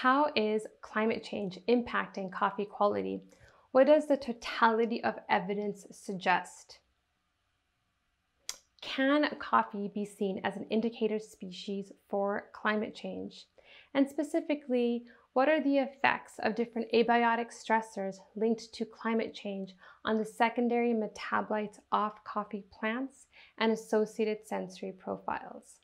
how is climate change impacting coffee quality? What does the totality of evidence suggest? Can coffee be seen as an indicator species for climate change? And specifically, what are the effects of different abiotic stressors linked to climate change on the secondary metabolites of coffee plants and associated sensory profiles?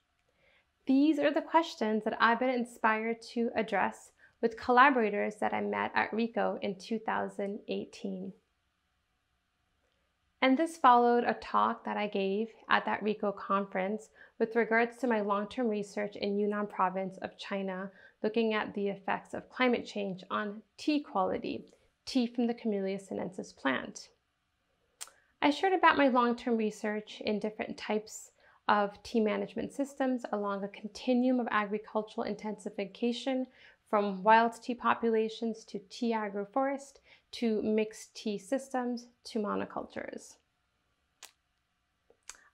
These are the questions that I've been inspired to address with collaborators that I met at Re:co in 2018. And this followed a talk that I gave at that Re:co conference with regards to my long term research in Yunnan province of China, looking at the effects of climate change on tea quality, tea from the Camellia sinensis plant. I shared about my long term research in different types of tea management systems along a continuum of agricultural intensification from wild tea populations to tea agroforest to mixed tea systems to monocultures.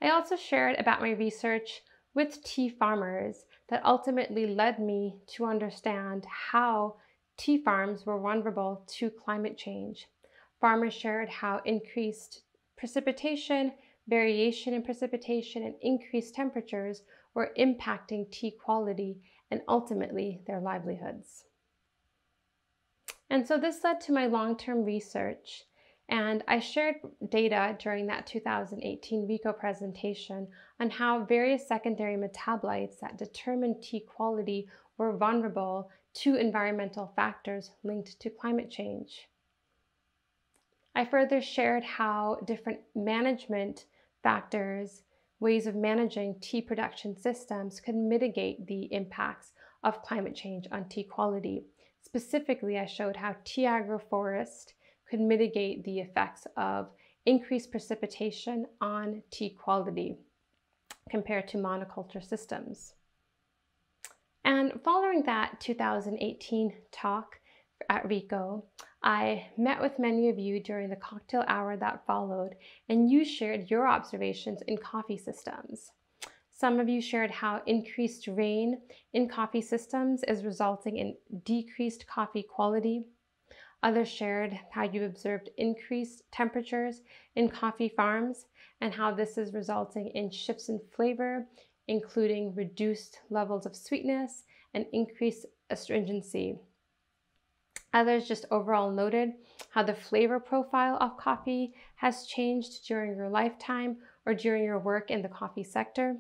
I also shared about my research with tea farmers that ultimately led me to understand how tea farms were vulnerable to climate change. Farmers shared how increased precipitation, variation in precipitation, and increased temperatures were impacting tea quality and ultimately their livelihoods. And so this led to my long term research, and I shared data during that 2018 Re:co presentation on how various secondary metabolites that determine tea quality were vulnerable to environmental factors linked to climate change. I further shared how different management factors ways of managing tea production systems could mitigate the impacts of climate change on tea quality. Specifically, I showed how tea agroforest could mitigate the effects of increased precipitation on tea quality compared to monoculture systems. And following that 2018 talk at Re:co, I met with many of you during the cocktail hour that followed, and you shared your observations in coffee systems. Some of you shared how increased rain in coffee systems is resulting in decreased coffee quality. Others shared how you observed increased temperatures in coffee farms and how this is resulting in shifts in flavor, including reduced levels of sweetness and increased astringency Others just overall noted how the flavor profile of coffee has changed during your lifetime or during your work in the coffee sector.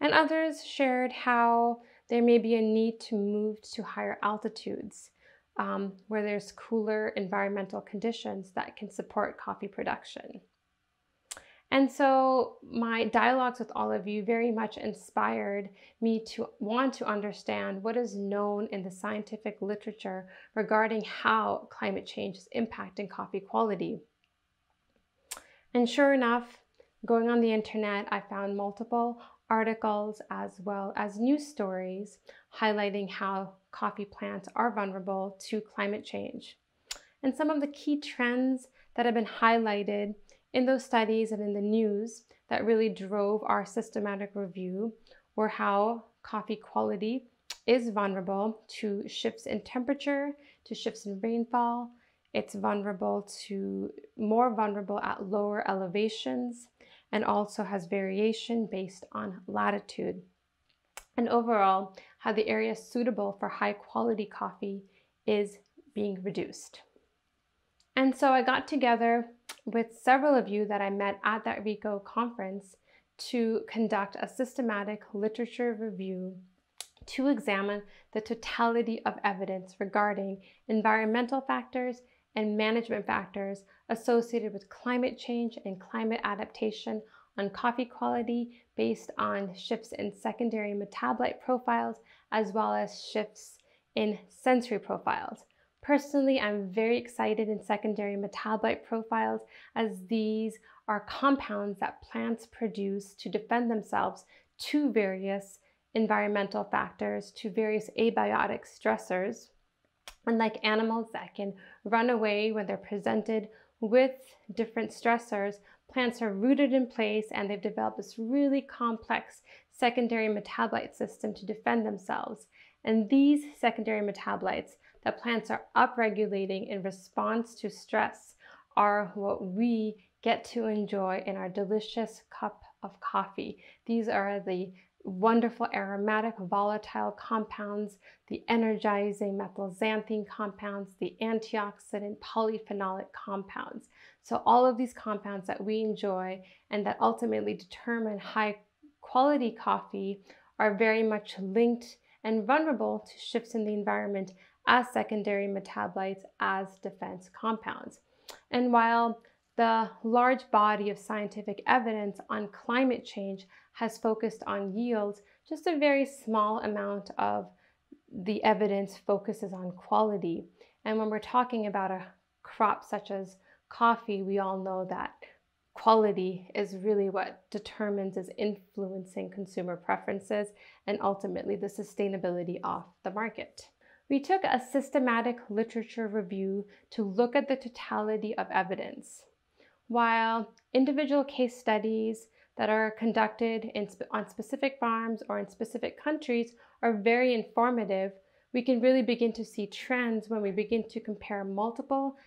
And others shared how there may be a need to move to higher altitudes um, where there's cooler environmental conditions that can support coffee production. And so my dialogues with all of you very much inspired me to want to understand what is known in the scientific literature regarding how climate change is impacting coffee quality. And sure enough, going on the internet, I found multiple articles as well as news stories highlighting how coffee plants are vulnerable to climate change. And some of the key trends that have been highlighted in those studies and in the news that really drove our systematic review were how coffee quality is vulnerable to shifts in temperature, to shifts in rainfall. It's vulnerable to more vulnerable at lower elevations and also has variation based on latitude. And overall, how the area suitable for high quality coffee is being reduced. And so I got together with several of you that I met at that Re:co conference to conduct a systematic literature review to examine the totality of evidence regarding environmental factors and management factors associated with climate change and climate adaptation on coffee quality based on shifts in secondary metabolite profiles as well as shifts in sensory profiles. Personally, I'm very excited in secondary metabolite profiles as these are compounds that plants produce to defend themselves to various environmental factors, to various abiotic stressors. Unlike animals that can run away when they're presented with different stressors, plants are rooted in place and they've developed this really complex secondary metabolite system to defend themselves. And these secondary metabolites that plants are upregulating in response to stress are what we get to enjoy in our delicious cup of coffee. These are the wonderful aromatic volatile compounds, the energizing methylxanthine compounds, the antioxidant polyphenolic compounds. So, all of these compounds that we enjoy and that ultimately determine high quality coffee are very much linked and vulnerable to shifts in the environment as secondary metabolites, as defense compounds. And while the large body of scientific evidence on climate change has focused on yields, just a very small amount of the evidence focuses on quality. And when we're talking about a crop such as coffee, we all know that quality is really what determines is influencing consumer preferences and ultimately the sustainability of the market. We took a systematic literature review to look at the totality of evidence. While individual case studies that are conducted on specific farms or in specific countries are very informative, we can really begin to see trends when we begin to compare multiple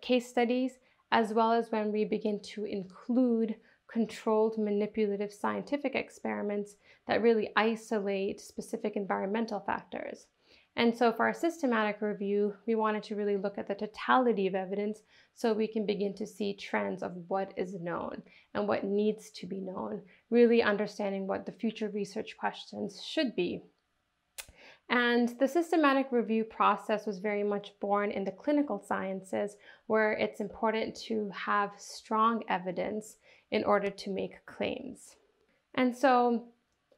case studies, as well as when we begin to include controlled manipulative scientific experiments that really isolate specific environmental factors. And so for our systematic review, we wanted to really look at the totality of evidence so we can begin to see trends of what is known and what needs to be known, really understanding what the future research questions should be. And the systematic review process was very much born in the clinical sciences, where it's important to have strong evidence in order to make claims. And so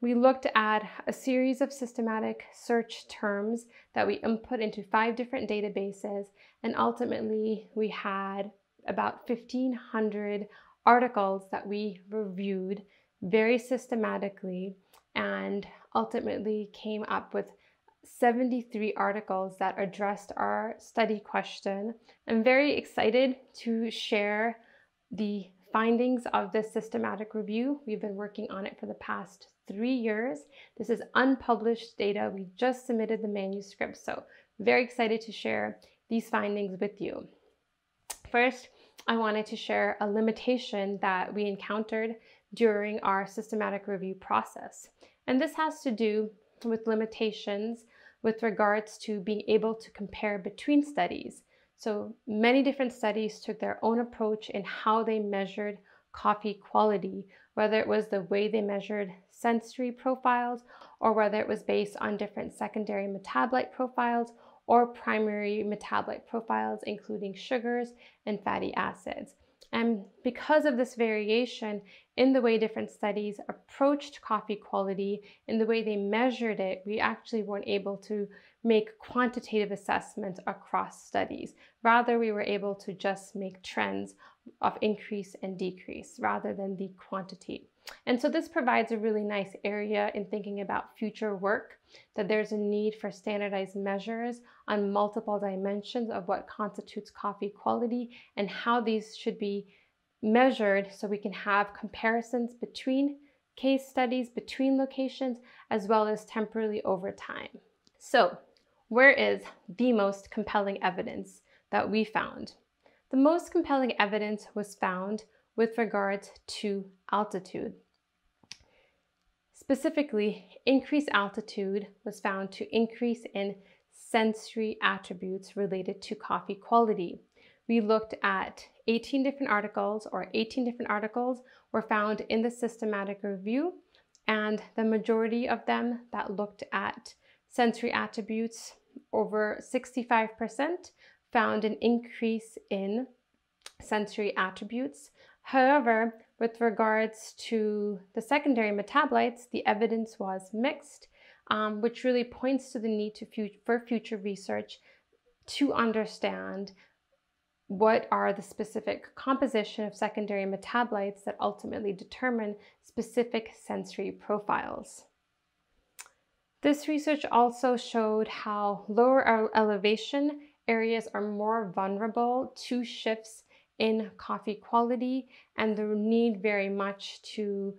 we looked at a series of systematic search terms that we input into five different databases, and ultimately we had about 1,500 articles that we reviewed very systematically and ultimately came up with 73 articles that addressed our study question. I'm very excited to share the findings of this systematic review. We've been working on it for the past three years. This is unpublished data. We just submitted the manuscript, so very excited to share these findings with you. First, I wanted to share a limitation that we encountered during our systematic review process. And this has to do with limitations with regards to being able to compare between studies. So many different studies took their own approach in how they measured coffee quality, whether it was the way they measured sensory profiles or whether it was based on different secondary metabolite profiles or primary metabolite profiles, including sugars and fatty acids. And because of this variation in the way different studies approached coffee quality, in the way they measured it, we actually weren't able to make quantitative assessments across studies. Rather, we were able to just make trends of increase and decrease rather than the quantity. And so this provides a really nice area in thinking about future work, that there's a need for standardized measures on multiple dimensions of what constitutes coffee quality and how these should be measured so we can have comparisons between case studies, between locations, as well as temporally over time. So where is the most compelling evidence that we found? The most compelling evidence was found with regards to altitude. Specifically, increased altitude was found to increase in sensory attributes related to coffee quality. We looked at 18 different articles, or 18 different articles were found in the systematic review, and the majority of them that looked at sensory attributes, over 65%, found an increase in sensory attributes. However, with regards to the secondary metabolites, the evidence was mixed, um, which really points to the need to for future research to understand what are the specific composition of secondary metabolites that ultimately determine specific sensory profiles. This research also showed how lower elevation areas are more vulnerable to shifts in coffee quality and the need very much to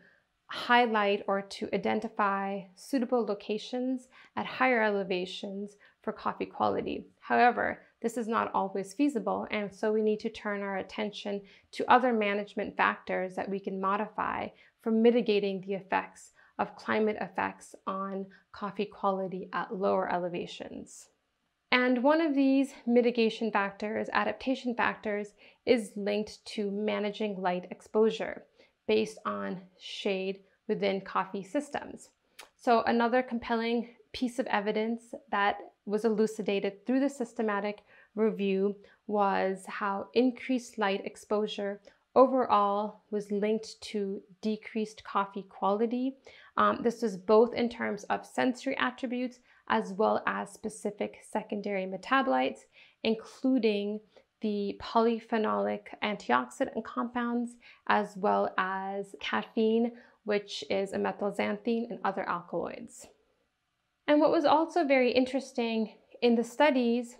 highlight or to identify suitable locations at higher elevations for coffee quality. However, this is not always feasible, and so we need to turn our attention to other management factors that we can modify for mitigating the effects of climate effects on coffee quality at lower elevations. And one of these mitigation factors, adaptation factors, is linked to managing light exposure based on shade within coffee systems. So, another compelling piece of evidence that was elucidated through the systematic review was how increased light exposure overall was linked to decreased coffee quality. Um, this was both in terms of sensory attributes as well as specific secondary metabolites, including the polyphenolic antioxidant compounds, as well as caffeine, which is a methylxanthine and other alkaloids. And what was also very interesting in the studies,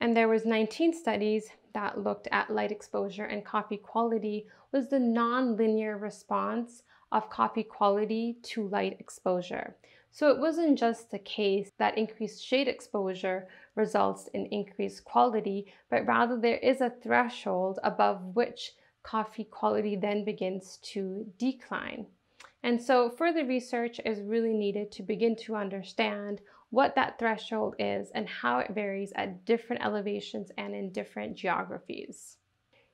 and there was 19 studies that looked at light exposure and coffee quality, was the nonlinear response of coffee quality to light exposure. So it wasn't just the case that increased shade exposure results in increased quality, but rather there is a threshold above which coffee quality then begins to decline. And so further research is really needed to begin to understand what that threshold is and how it varies at different elevations and in different geographies.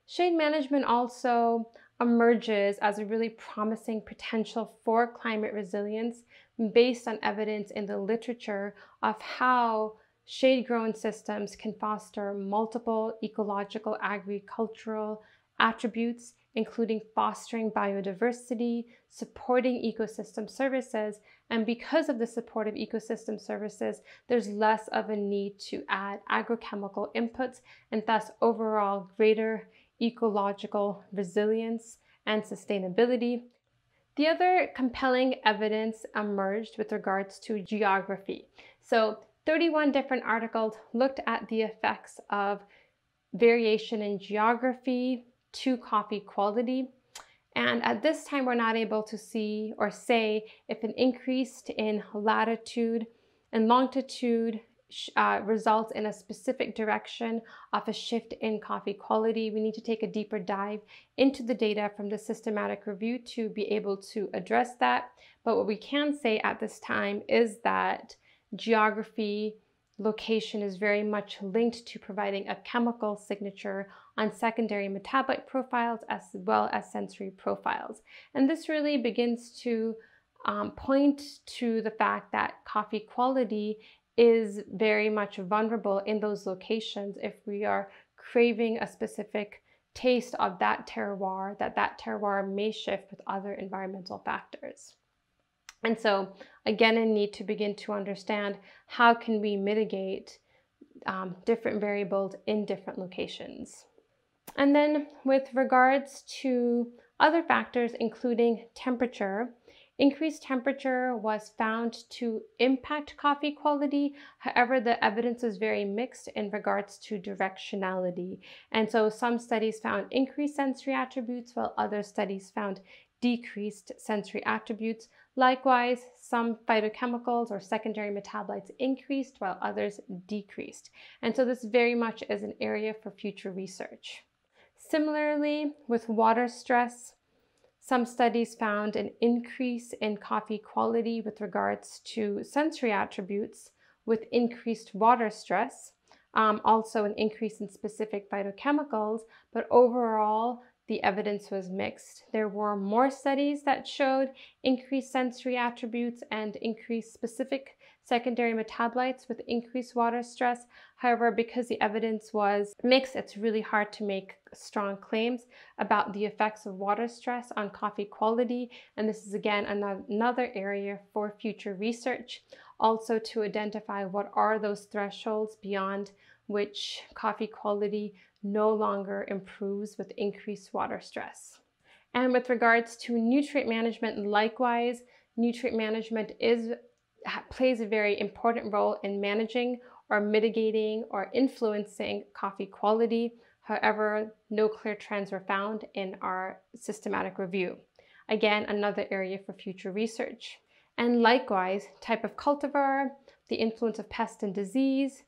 Shade management also emerges as a really promising potential for climate resilience based on evidence in the literature of how shade grown systems can foster multiple ecological agricultural attributes including fostering biodiversity, supporting ecosystem services, and because of the supportive ecosystem services, there's less of a need to add agrochemical inputs and thus overall greater ecological resilience and sustainability. The other compelling evidence emerged with regards to geography. So 31 different articles looked at the effects of variation in geography, to coffee quality. And at this time, we're not able to see or say if an increase in latitude and longitude uh, results in a specific direction of a shift in coffee quality. We need to take a deeper dive into the data from the systematic review to be able to address that. But what we can say at this time is that geography location is very much linked to providing a chemical signature on secondary metabolite profiles as well as sensory profiles. And this really begins to um, point to the fact that coffee quality is very much vulnerable in those locations if we are craving a specific taste of that terroir, that that terroir may shift with other environmental factors. And so again, a need to begin to understand how can we mitigate um, different variables in different locations. And then with regards to other factors, including temperature, increased temperature was found to impact coffee quality. However, the evidence is very mixed in regards to directionality. And so some studies found increased sensory attributes, while other studies found decreased sensory attributes. Likewise, some phytochemicals or secondary metabolites increased while others decreased. And so this very much is an area for future research. Similarly, with water stress, some studies found an increase in coffee quality with regards to sensory attributes with increased water stress, um, also an increase in specific phytochemicals, but overall, the evidence was mixed. There were more studies that showed increased sensory attributes and increased specific secondary metabolites with increased water stress. However, because the evidence was mixed, it's really hard to make strong claims about the effects of water stress on coffee quality. And this is again another area for future research. Also to identify what are those thresholds beyond which coffee quality no longer improves with increased water stress. And with regards to nutrient management, likewise, nutrient management is plays a very important role in managing or mitigating or influencing coffee quality. However, no clear trends were found in our systematic review. Again, another area for future research. And likewise, type of cultivar, the influence of pest and disease,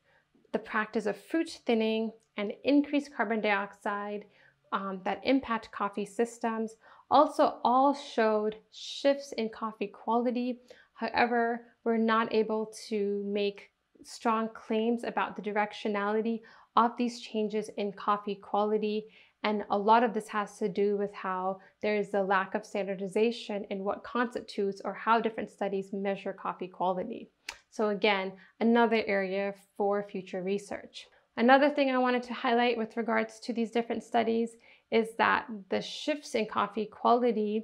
the practice of fruit thinning, and increased carbon dioxide um, that impact coffee systems also all showed shifts in coffee quality. However, we're not able to make strong claims about the directionality of these changes in coffee quality. And a lot of this has to do with how there is a lack of standardization in what constitutes or how different studies measure coffee quality. So again, another area for future research. Another thing I wanted to highlight with regards to these different studies is that the shifts in coffee quality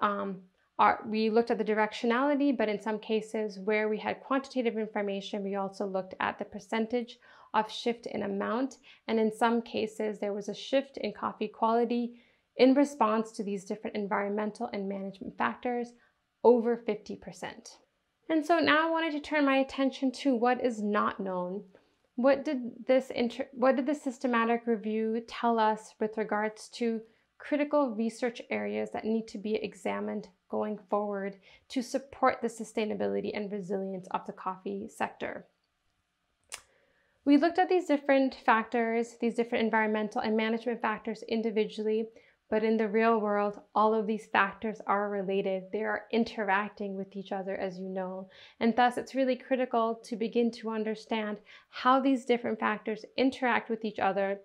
um, are, we looked at the directionality, but in some cases where we had quantitative information, we also looked at the percentage of shift in amount. And in some cases, there was a shift in coffee quality in response to these different environmental and management factors over 50%. And so now I wanted to turn my attention to what is not known. What did this inter- what did the systematic review tell us with regards to critical research areas that need to be examined going forward to support the sustainability and resilience of the coffee sector? We looked at these different factors, these different environmental and management factors individually, but in the real world, all of these factors are related. They are interacting with each other, as you know. And thus, it's really critical to begin to understand how these different factors interact with each other.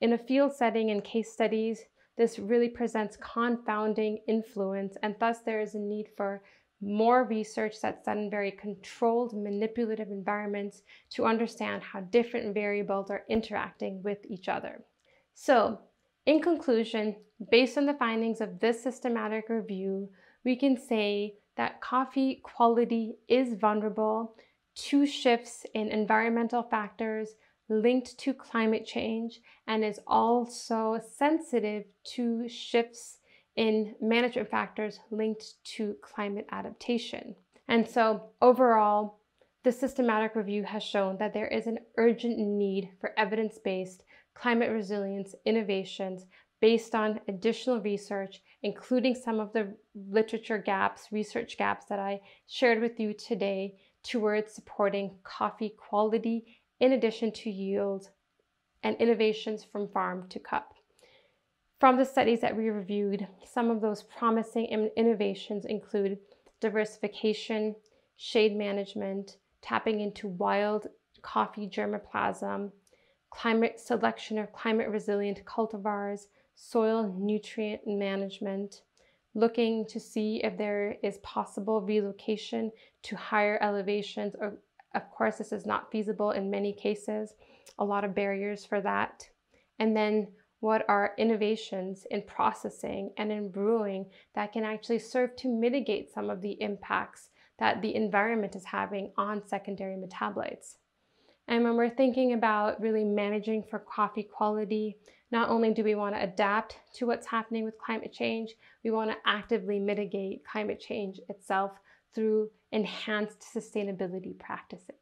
In a field setting and case studies, this really presents confounding influence, and thus, there is a need for more research that's done in very controlled, manipulative environments to understand how different variables are interacting with each other. So, in conclusion, based on the findings of this systematic review, we can say that coffee quality is vulnerable to shifts in environmental factors linked to climate change and is also sensitive to shifts in management factors linked to climate adaptation. And so, overall, the systematic review has shown that there is an urgent need for evidence based climate resilience innovations based on additional research, including some of the literature gaps, research gaps that I shared with you today, towards supporting coffee quality in addition to yield and innovations from farm to cup. From the studies that we reviewed, some of those promising innovations include diversification, shade management, tapping into wild coffee germplasm, climate selection of climate resilient cultivars, soil nutrient management, looking to see if there is possible relocation to higher elevations. Or, of course, this is not feasible in many cases, a lot of barriers for that. And then what are innovations in processing and in brewing that can actually serve to mitigate some of the impacts that the environment is having on secondary metabolites. And when we're thinking about really managing for coffee quality, not only do we want to adapt to what's happening with climate change, we want to actively mitigate climate change itself through enhanced sustainability practices.